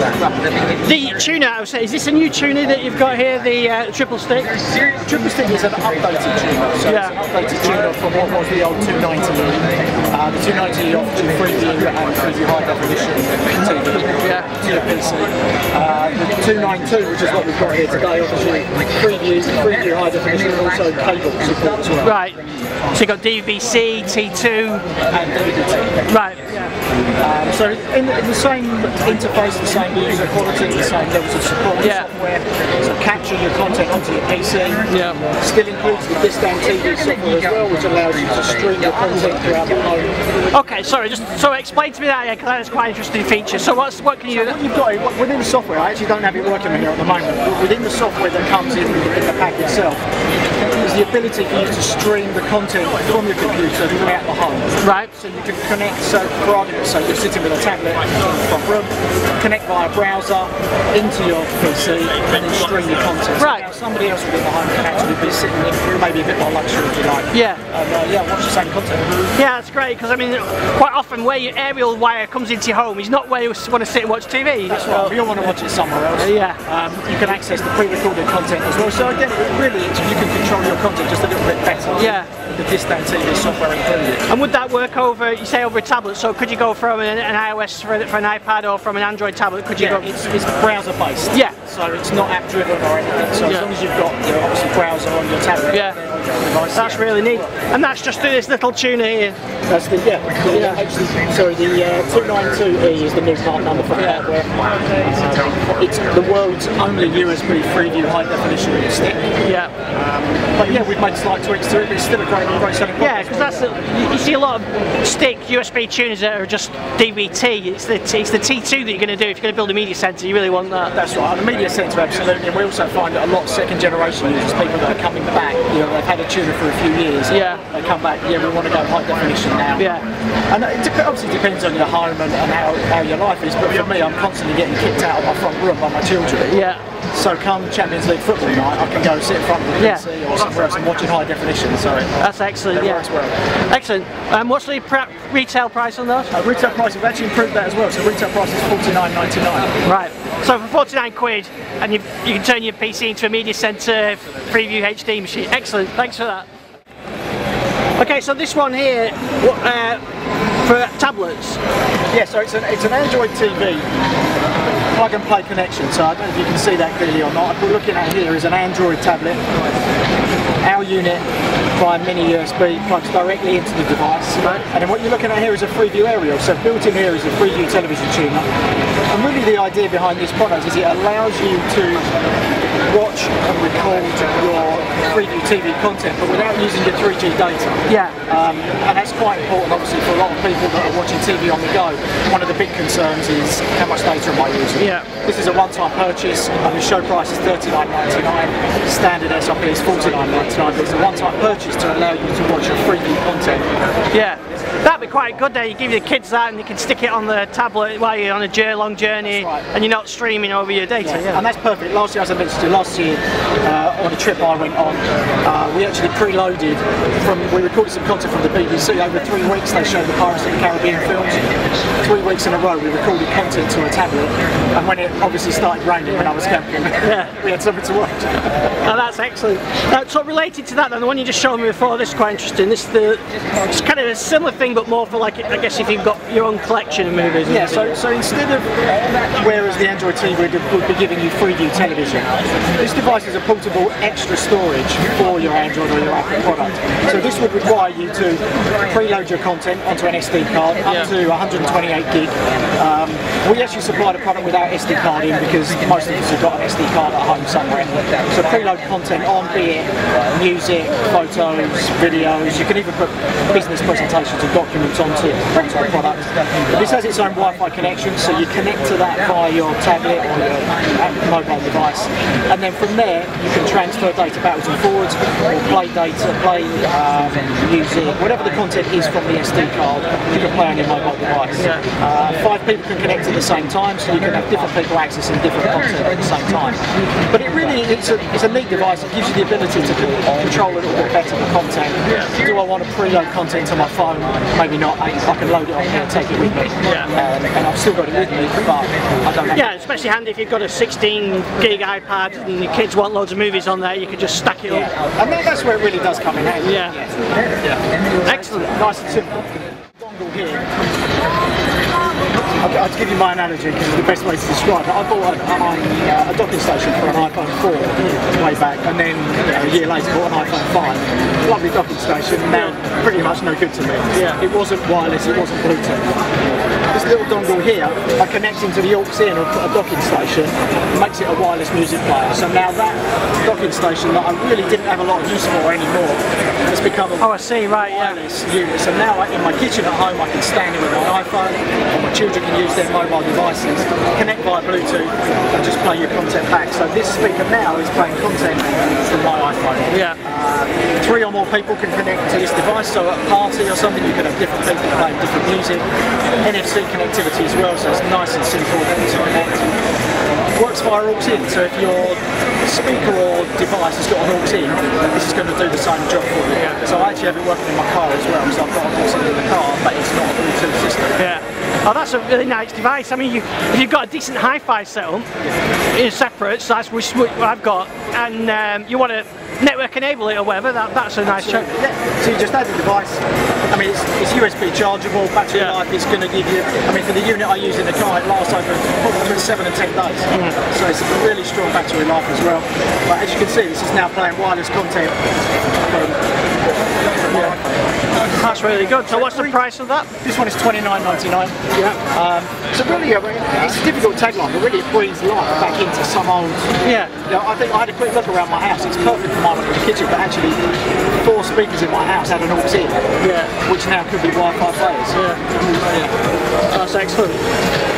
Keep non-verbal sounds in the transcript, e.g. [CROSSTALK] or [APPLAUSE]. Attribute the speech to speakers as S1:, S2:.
S1: The tuner, I was saying, is this a new tuner that you've got here, the uh, triple stick?
S2: Triple stick is an updated tuner, so
S1: Yeah.
S2: it's an updated tuner from what was the old 290. Uh, the 290 offers you 3D and 3D high definition TV
S1: Yeah.
S2: to your PC. Uh, the 292, which is what we've got here today, you 3D, 3D high definition and also cable support as well.
S1: Right. So you've got DVB-C, T2.
S2: And DVD.
S1: Right.
S2: Um, so in the, in the same interface, the same user quality, the same levels of support
S1: Yeah.
S2: software. So capture your content onto your PC.
S1: Yeah.
S2: Still includes the Distan TV software as well, which allows you to stream your content throughout the home.
S1: Okay, sorry, just so explain to me that yeah, because that's quite an interesting feature. So what's what can you do?
S2: What you've got within the software, I actually don't have it working here at the moment, but within the software that comes in, in the pack itself, is the ability for you to stream the content from your computer throughout the home.
S1: Right.
S2: So you can connect, so for argument's sake, you're sitting with a tablet in the front room, connect via browser into your PC and then stream your content. So
S1: Right.
S2: now somebody else within the home can actually be sitting in maybe a bit more luxury if you like.
S1: Yeah.
S2: And uh, yeah, watch the same content.
S1: Yeah, that's great because I mean, quite often where your aerial wire comes into your home is not where you want to sit and watch TV.
S2: That's right. If you want to watch it somewhere else,
S1: Yeah.
S2: um, you can access the pre-recorded content as well. So again, really, it's, you can control your content just a little bit better.
S1: Yeah.
S2: The Distant TV software included.
S1: And would that work over, you say over a tablet? So could you go from an, an iOS for, for an iPad or from an Android tablet? Could you
S2: Yeah,
S1: go?
S2: it's, it's browser based.
S1: Yeah.
S2: So it's not app driven or anything. So
S1: Yeah.
S2: as long as you've got your obviously browser on your tablet.
S1: Yeah.
S2: device,
S1: That's
S2: yeah.
S1: really neat. And that's just through this little tuner here.
S2: That's the yeah. the,
S1: Yeah.
S2: Actually, sorry, the uh, 292E is the new part number for the hardware. Um, it's the world's only USB Freeview high definition stick.
S1: Yeah.
S2: But yeah, we've made slight tweaks to it. But it's still a great, great selling.
S1: Yeah, because that's the, you- see a lot of stick USB tuners that are just DVB-T. It's the it's the T2 that you're going to do if you're going to build a media center. You really want that.
S2: That's right, media centre absolutely. And we also find that a lot of second generation users, people that are coming back, you know, they've had a tuner for a few years.
S1: Yeah.
S2: They come back, yeah, we want to go high definition now.
S1: Yeah.
S2: And it obviously depends on your home and, and how, how your life is, but for me, I'm constantly getting kicked out of my front room by my children.
S1: Yeah.
S2: So come Champions League football night, I can go sit in front of the
S1: Yeah.
S2: PC or somewhere else and watch in high definition. So
S1: That's excellent. Yeah.
S2: well.
S1: Excellent. Um, what's the retail price on those?
S2: uh, retail price, we've actually improved that as well. So retail price is forty nine ninety nine.
S1: Right. So for 49 quid, and you, you can turn your PC into a media center Freeview HD machine. Excellent. Thanks for that. Okay, so this one here, uh, for tablets.
S2: Yeah, so it's an, it's an Android TV plug and play connection. So I don't know if you can see that clearly or not. What we're looking at here is an Android tablet. Our unit via mini USB plugs directly into the device. And then what you're looking at here is a Freeview aerial. So built in here is a Freeview television tuner. And really the idea behind this product is it allows you to watch and record your Freeview TV content, but without using your 3G data.
S1: Yeah.
S2: Um, and that's quite important, obviously, for a lot of people that are watching TV on the go. One of the big concerns is how much data am I using?
S1: Yeah.
S2: This is a one-time purchase. and the show price is $39.99. Standard SRP is $49.99. But it's a one-time purchase to allow you to watch your Freeview content.
S1: Yeah. That'd be quite good there. You give your kids that and you can stick it on the tablet while you're on a jour- long journey
S2: right.
S1: and you're not streaming over your data. Yeah.
S2: And that's perfect. Last year, as I mentioned last year uh, on a trip I went on, uh, we actually preloaded from, we recorded some content from the BBC. Over three weeks they showed the Pirates of the Caribbean films. Three weeks in a row we recorded content to a tablet. And when it obviously started raining when I was camping, [LAUGHS] we had something to watch. [LAUGHS]
S1: Oh, that's excellent. Uh, so related to that, then the one you just showed me before, this is quite interesting. This the it's kind of a similar thing, but more for like I guess if you've got your own collection of movies.
S2: Yeah, so, so instead of whereas the Android TV would, would be giving you Freeview television, this device is a portable extra storage for your Android or your Apple product. So this would require you to preload your content onto an SD card up to 128 gig. Um, we actually supply the product without SD card in because most of us have got an SD card at home somewhere. So preload content on, be it music, photos, videos. You can even put business presentations and documents onto, onto the product. This has its own Wi-Fi connection, so you connect to that via your tablet or your mobile device, and then from there you can transfer data backwards and forwards, or play data, play um, music, whatever the content is from the SD card, you can play on your mobile device. Uh, five people can connect at the the same time, so you can have different people accessing different content at the same time. But it really, it's a, it's a neat device. It gives you the ability to control a little bit better the content. Do I want to preload content to my phone? Maybe not. I, I can load it on here and take it with me.
S1: Yeah.
S2: Um, and I've still got it with me, but I don't
S1: Yeah, especially handy if you've got a 16 gig iPad and your kids want loads of movies on there, you can just stack it up.
S2: Yeah. And that's where it really does come in handy.
S1: Yeah. Excellent.
S2: Nice and simple. Dongle here. I'll, I'll give you my analogy because it's the best way to describe it. I bought a, docking station for an iPhone 4 way back, and then you know, a year later bought an iPhone 5. Lovely docking station, now pretty much no good to me.
S1: Yeah.
S2: It wasn't wireless, it wasn't Bluetooth. This little dongle here, I connect into the aux in or a docking station, makes it a wireless music player. So now that docking station that I really didn't have a lot of use for anymore, has become a
S1: Oh, I see, right, yeah.
S2: wireless unit. So now in my kitchen at home I can stand it with my iPhone, and my children can use their mobile devices, connect via Bluetooth and just play your content back. So this speaker now is playing content from my iPhone.
S1: Yeah.
S2: Uh, three or more people can connect to this device, so at a party or something you can have different people playing different music. NFC connectivity as well, so it's nice and simple to connect. Works via aux in, so if your speaker or device has got an aux in, this is going to do the same job for you. So I actually have it working in my car as well, so I've got an aux in the car, but it's not a Bluetooth system.
S1: Yeah. Oh, that's a really nice device. I mean, you, if you've got a decent hi-fi setup in separate, so that's which what I've got, and um, you want to network enable it or whatever, that, that's a nice choice.
S2: Yeah, so you just add the device. I mean, it's, it's USB chargeable, battery
S1: Yeah.
S2: life is going to give you, I mean, for the unit I use in the car, it lasts over probably between 7 and 10 days.
S1: Mm.
S2: So it's a really strong battery life as well. But as you can see, this is now playing wireless content.
S1: That's really good. So what's the price of that?
S2: This one is twenty nine ninety nine.
S1: Yeah.
S2: Um, so really, it's a difficult tagline, but really it brings life back into some old.
S1: Yeah.
S2: You know, I think I had a quick look around my house. It's perfect for my little kitchen, but actually, four speakers in my house had an aux in,
S1: Yeah.
S2: which now could be Wi-Fi players.
S1: Yeah. That's excellent.